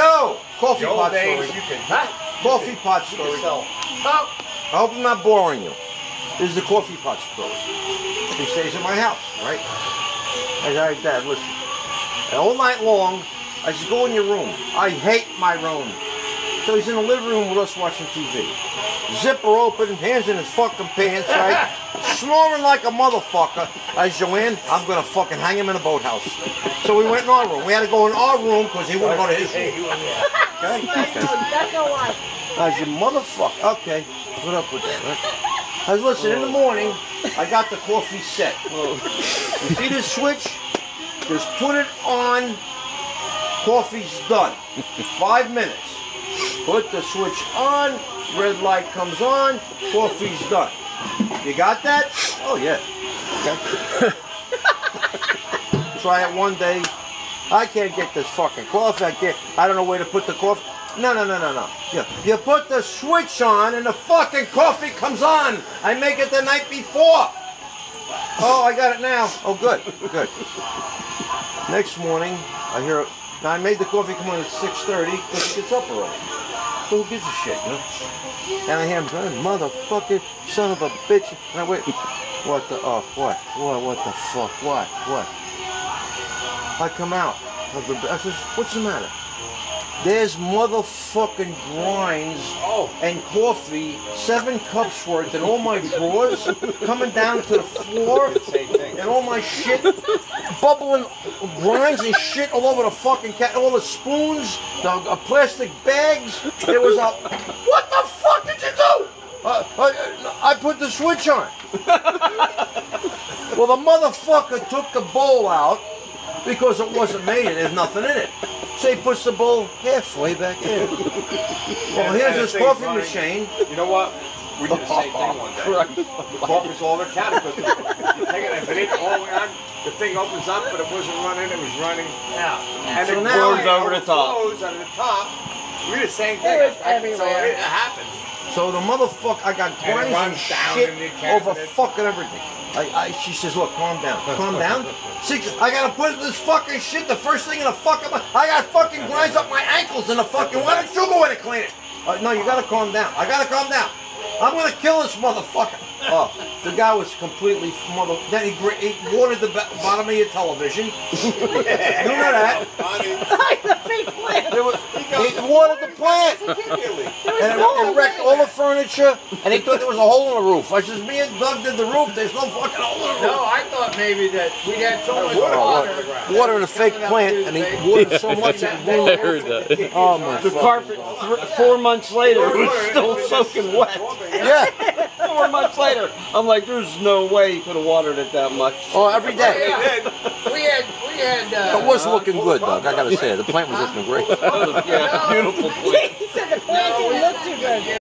Go! Coffee old pot story. you could Coffee pot story. Oh, I hope I'm not boring you. This is the coffee pot story. He stays at my house, right? I said, Dad, listen. And all night long, I said, go in your room. I hate my room. So he's in the living room with us watching TV. Zipper open, hands in his fucking pants, right? Snoring like a motherfucker. I said, Joanne, I'm gonna fucking hang him in a boathouse. So we went in our room. We had to go in our room because he wouldn't go to his room. Okay? That's no why. I said, motherfucker. Okay, put up with that, right? I said, listen, in the morning, I got the coffee set. You see this switch? Just put it on. Coffee's done. Five minutes. Put the switch on. Red light comes on. Coffee's done. You got that? Oh, yeah. Okay. Try it one day. I can't get this fucking coffee. I can't. I don't know where to put the coffee. No, no, no, no, no. You, you put the switch on and the fucking coffee comes on. I make it the night before. Oh, I got it now. Oh, good, good. Next morning, I hear. Now I made the coffee come on at 6:30 because it gets up early. Who gives a shit, you know? And I hear him going, motherfucker, son of a bitch. And I wait. What the? Oh, what? What? What the fuck? What? What? I come out of the. I says, what's the matter? There's motherfucking grinds Oh. and coffee, seven cups worth, and all my drawers coming down to the floor, and all my shit bubbling grinds and shit all over the fucking cat, all the spoons, the uh, plastic bags. There was a. What the fuck did you do? Uh, I, I put the switch on. well, the motherfucker took the bowl out because it wasn't made. There's nothing in it. So he puts the bowl halfway back in. Well, here's And this coffee running. machine. You know what? We did the same thing one day. The coffee's all over the counter you take it, if it ain't all the way on, the thing opens up, but it wasn't running, it was running out. And So it now- goes over the top. overflows on the top. We did the same thing. It was So everywhere. it happens. So the motherfucker, I got grinds and runs down shit over cabinet. fucking everything. I, I, she says, look, calm down, calm down. Six, I gotta put this fucking shit the first thing in the fucking. I got fucking grinds up my ankles in the fucking. Why don't you go in and clean it? Uh, no, you gotta calm down. I gotta calm down. I'm gonna kill this motherfucker. Oh, the guy was completely mother. Then he, gra- he watered the ba- bottom of your television. you know that? Funny. the fake plant. It was, he watered the plant. And it, it wrecked all the furniture, and he thought there was a hole in the roof. I says, me and Doug did the roof. There's no fucking hole in the roof. No, I thought maybe that we had so much Water, water. water, water in a fake plant, and he watered so much it ruined the roof. heard that. Oh my The carpet, th- four months later, it was still soaking wet. Yeah. Four months later, I'm like, there's no way he could have watered it that much. Oh, every day. We had, we had, uh, It was looking good, Doug. I gotta say, the plant was looking great. yeah, beautiful place. he said the plant didn't look too good.